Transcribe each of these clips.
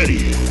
Ready.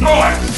Go.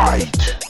fight!